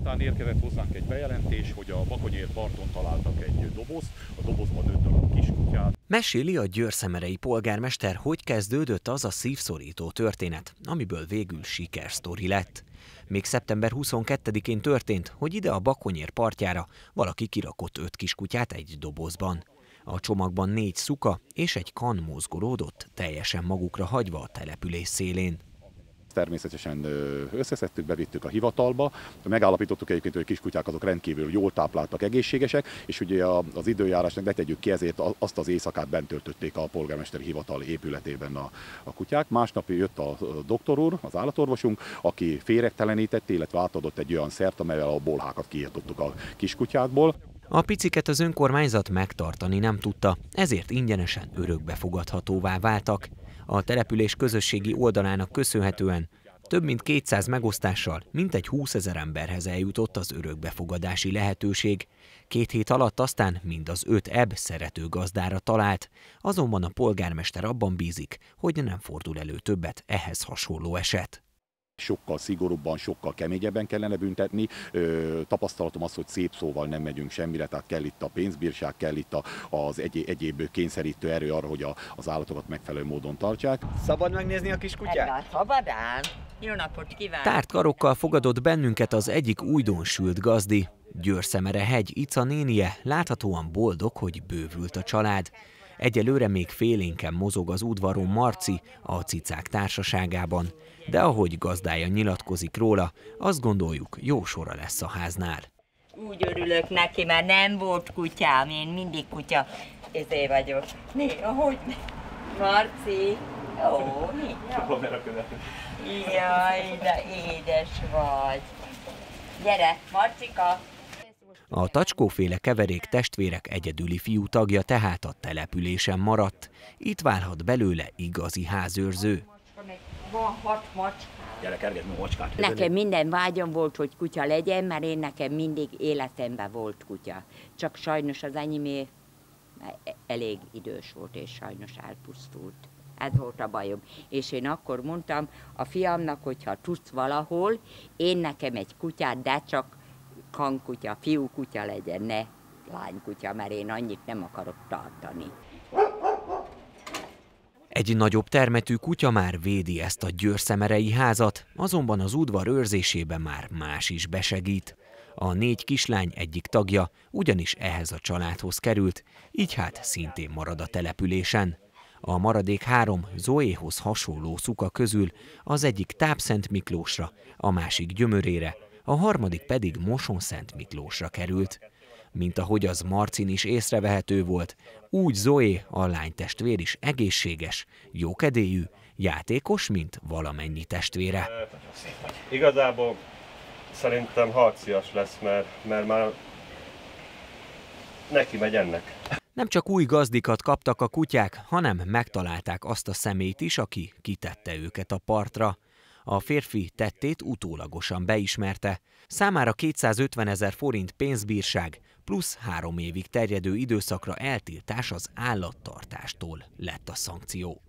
Ezután érkezett hozzánk egy bejelentés, hogy a Bakonyér parton találtak egy doboz, a dobozban öt darab kiskutyát. Meséli a győrszemerei polgármester, hogy kezdődött az a szívszorító történet, amiből végül sikersztori lett. Még szeptember 22-én történt, hogy ide a Bakonyér partjára valaki kirakott öt kiskutyát egy dobozban. A csomagban négy szuka és egy kan mozgolódott, teljesen magukra hagyva a település szélén. Természetesen összeszedtük, bevittük a hivatalba, megállapítottuk egyébként, hogy a kiskutyák azok rendkívül jól tápláltak, egészségesek, és ugye az időjárásnak ne tegyük ki, ezért azt az éjszakát bent töltötték a polgármesteri hivatal épületében a, a kutyák. Másnap jött a doktor úr, az állatorvosunk, aki féregtelenített, illetve átadott egy olyan szert, amelyel a bolhákat kiirtottuk a kiskutyákból. A piciket az önkormányzat megtartani nem tudta, ezért ingyenesen örökbefogadhatóvá váltak. A település közösségi oldalának köszönhetően több mint 200 megosztással mintegy 20 ezer emberhez eljutott az örökbefogadási lehetőség. Két hét alatt aztán mind az öt ebb szerető gazdára talált, azonban a polgármester abban bízik, hogy nem fordul elő többet ehhez hasonló eset sokkal szigorúbban, sokkal keményebben kellene büntetni. Ö, tapasztalatom az, hogy szép szóval nem megyünk semmire, tehát kell itt a pénzbírság, kell itt az egy, egyéb kényszerítő erő arra, hogy a, az állatokat megfelelő módon tartsák. Szabad megnézni a kiskutyát? Szabadán. Jó napot kívánok! Tárt karokkal fogadott bennünket az egyik újdonsült gazdi. Győrszemere hegy Ica nénie láthatóan boldog, hogy bővült a család. Egyelőre még félénken mozog az udvaron Marci a cicák társaságában, de ahogy gazdája nyilatkozik róla, azt gondoljuk, jó sora lesz a háznál. Úgy örülök neki, mert nem volt kutyám, én mindig kutya ezé vagyok. Né, ahogy Marci, ó, mi? Jaj, de édes vagy. Gyere, Marcika, a tacskóféle keverék testvérek egyedüli fiú tagja tehát a településen maradt. Itt válhat belőle igazi házőrző. Van hat macs. Gyere, kergetni a macskát. Nekem minden vágyam volt, hogy kutya legyen, mert én nekem mindig életemben volt kutya. Csak sajnos az enyémé elég idős volt, és sajnos elpusztult. Ez volt a bajom. És én akkor mondtam a fiamnak, hogyha tudsz valahol, én nekem egy kutyát, de csak kankutya, fiúkutya legyen, ne lánykutya, mert én annyit nem akarok tartani. Egy nagyobb termetű kutya már védi ezt a győrszemerei házat, azonban az udvar őrzésében már más is besegít. A négy kislány egyik tagja ugyanis ehhez a családhoz került, így hát szintén marad a településen. A maradék három Zoéhoz hasonló szuka közül az egyik Tápszent Miklósra, a másik Gyömörére, a harmadik pedig Moson Szent Miklósra került. Mint ahogy az Marcin is észrevehető volt, úgy Zoé, a lány testvér is egészséges, jókedélyű, játékos, mint valamennyi testvére. Igazából szerintem harcias lesz, mert, mert már neki megy ennek. Nem csak új gazdikat kaptak a kutyák, hanem megtalálták azt a szemét is, aki kitette őket a partra. A férfi tettét utólagosan beismerte. Számára 250 ezer forint pénzbírság plusz három évig terjedő időszakra eltiltás az állattartástól lett a szankció.